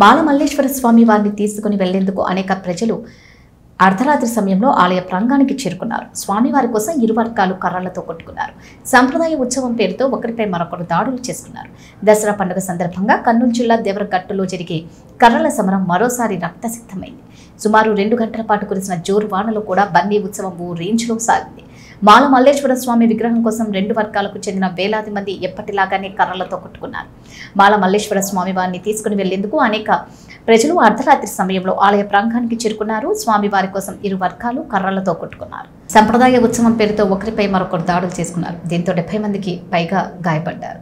మాలమల్లేశ్వర స్వామి వారిని తీసుకుని వెళ్ళేందుకు అనేక ప్రజలు అర్ధరాత్రి సమయంలో ఆలయ ప్రాంగానికి చేరుకున్నారు. స్వామివారి కోసం ఇరు వర్గాలు కర్రలతో కొట్టుకున్నారు. సంప్రదాయ ఉత్సవం పేరుతో ఒకరిపై మరొకరు దాడులు చేసుకున్నారు. దసరా పండుగ సందర్భంగా కర్నూలు జిల్లా దేవరగట్టులో జరిగే కర్రల సమరం మరోసారి రక్తసిద్ధమైంది. సుమారు రెండు గంటల పాటు కురిసిన జోరు వానలో కూడా బన్నీ ఉత్సవం ఓ రేంజ్లో సాగింది. మాల మల్లేశ్వర స్వామి విగ్రహం కోసం రెండు వర్గాలకు చెందిన వేలాది మంది ఎప్పటిలాగానే కర్రలతో కొట్టుకున్నారు. మాల మల్లేశ్వర స్వామి వారిని తీసుకుని వెళ్ళేందుకు అనేక ప్రజలు అర్ధరాత్రి సమయంలో ఆలయ ప్రాంగణానికి చేరుకున్నారు. స్వామి వారి కోసం ఇరు వర్గాలు కర్రలతో కొట్టుకున్నారు. సంప్రదాయ ఉత్సవం పేరుతో ఒకరిపై మరొకరు దాడులు చేసుకున్నారు. దీంతో డెబ్బై మందికి పైగా గాయపడ్డారు.